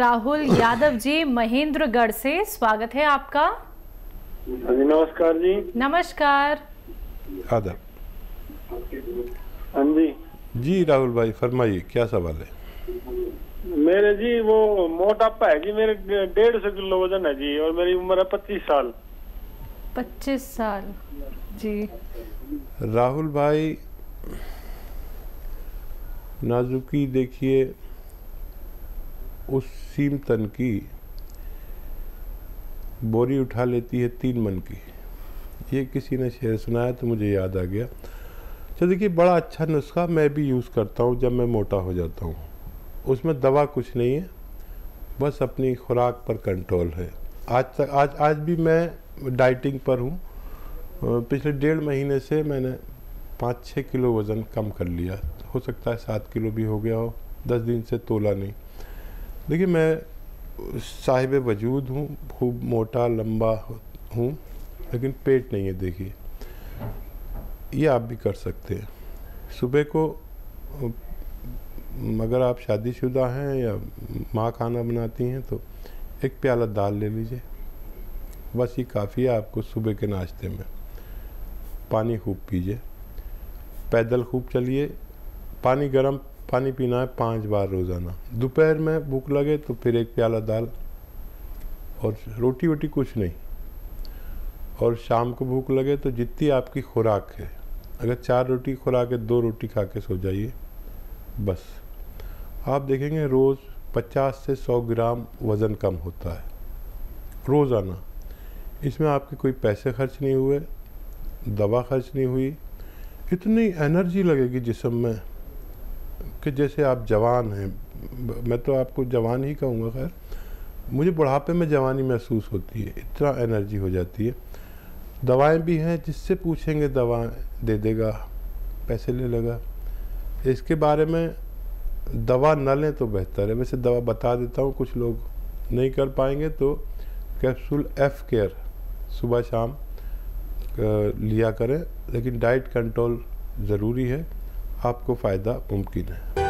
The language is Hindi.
राहुल यादव जी महेंद्रगढ़ से स्वागत है आपका। जी नमस्कार जी। नमस्कार। आदर। हाँ जी। जी राहुल भाई फरमाइए क्या सवाल है? मेरे जी वो मोटापा है जी मेरे डेढ़ सौ किलो वज़न है जी और मेरी उम्र है पच्चीस साल। 25 साल जी। राहुल भाई नाजुकी देखिए उस सीम तन की बोरी उठा लेती है तीन मन की। ये किसी ने शेर सुनाया तो मुझे याद आ गया। तो देखिए, बड़ा अच्छा नुस्खा मैं भी यूज़ करता हूँ जब मैं मोटा हो जाता हूँ। उसमें दवा कुछ नहीं है, बस अपनी खुराक पर कंट्रोल है। आज तक, आज आज भी मैं डाइटिंग पर हूँ। पिछले डेढ़ महीने से मैंने पाँच छः किलो वज़न कम कर लिया। हो सकता है सात किलो भी हो गया हो, दस दिन से तोला नहीं। देखिए, मैं साहिब वजूद हूँ, खूब मोटा, लंबा हूँ, लेकिन पेट नहीं है, देखिए। ये आप भी कर सकते हैं। सुबह को अगर आप शादीशुदा हैं या माँ खाना बनाती हैं तो एक प्याला दाल ले लीजिए। बस ये काफ़ी है आपको सुबह के नाश्ते में। पानी खूब पीजिए। पैदल खूब चलिए। पानी गर्म पानी पीना है पाँच बार रोज़ाना। दोपहर में भूख लगे तो फिर एक प्याला दाल और रोटी वोटी कुछ नहीं। और शाम को भूख लगे तो जितनी आपकी खुराक है, अगर चार रोटी खुराक है, दो रोटी खा के सो जाइए, बस। आप देखेंगे रोज़ 50 से 100 ग्राम वज़न कम होता है, रोज़ाना। इसमें आपके कोई पैसे खर्च नहीं हुए, दवा खर्च नहीं हुई, इतनी एनर्जी लगेगी जिसम में। कि जैसे आप जवान हैं, मैं तो आपको जवान ही कहूँगा, खैर। मुझे बुढ़ापे में जवानी महसूस होती है, इतना एनर्जी हो जाती है। दवाएँ भी हैं, जिससे पूछेंगे दवा दे देगा, पैसे ले लेगा। इसके बारे में दवा न लें तो बेहतर है। वैसे दवा बता देता हूँ, कुछ लोग नहीं कर पाएँगे तो कैप्सूल एफ़ केयर सुबह शाम लिया करें। लेकिन डाइट कंट्रोल ज़रूरी है। आपको फ़ायदा मुमकिन है।